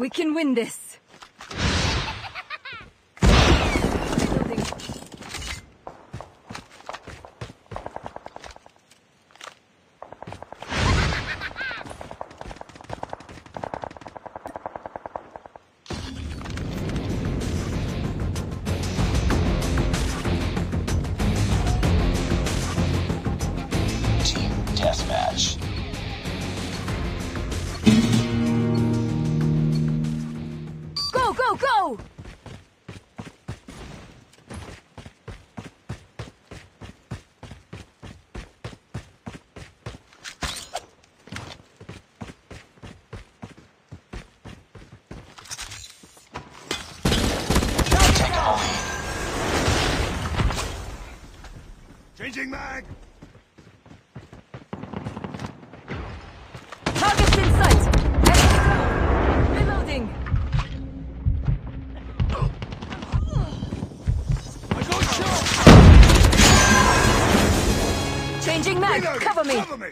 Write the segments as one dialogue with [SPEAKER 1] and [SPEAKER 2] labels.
[SPEAKER 1] We can win this.
[SPEAKER 2] Changing mag!
[SPEAKER 1] Targets in sight! Enemy! Reloading!
[SPEAKER 2] I got shot!
[SPEAKER 1] Changing mag! Cover me!
[SPEAKER 2] Cover me!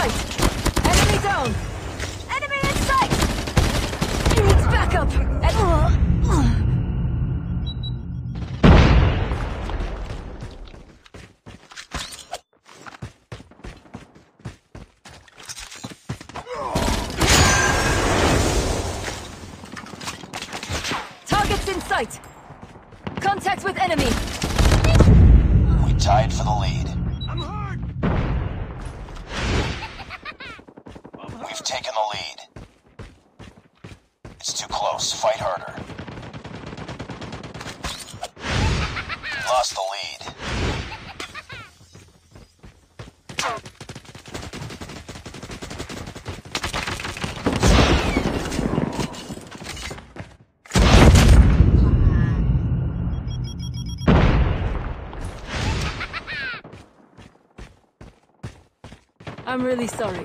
[SPEAKER 1] Sight! Enemy down! Enemy in sight! He needs backup! En- Targets in sight! Contact with enemy!
[SPEAKER 3] We tied for the lead. Taken the lead. It's too close. Fight harder. Lost the lead.
[SPEAKER 1] I'm really sorry.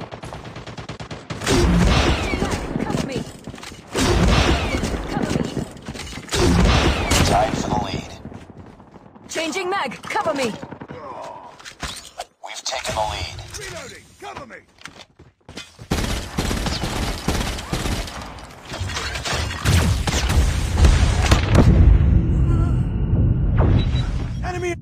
[SPEAKER 1] Cover me! Cover me!
[SPEAKER 3] Tied for the lead.
[SPEAKER 1] Changing mag! Cover me!
[SPEAKER 3] We've taken the lead.
[SPEAKER 2] Reloading! Cover me! Enemy!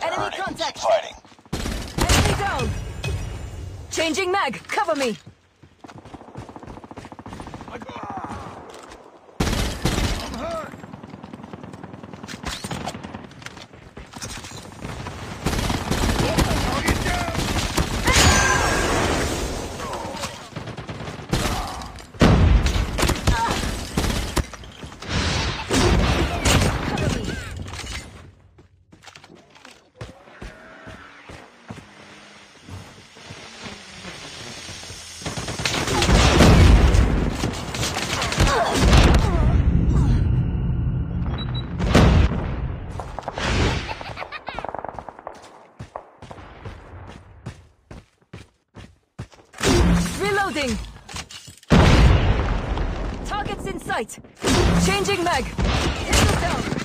[SPEAKER 1] Enemy
[SPEAKER 3] Hurting. Keep
[SPEAKER 1] contact!
[SPEAKER 3] fighting.
[SPEAKER 1] Enemy down! Changing mag! Cover me!
[SPEAKER 2] I got... I'm hurt! Target down!
[SPEAKER 1] Cover me! Reloading! Targets in sight! Changing mag! Down!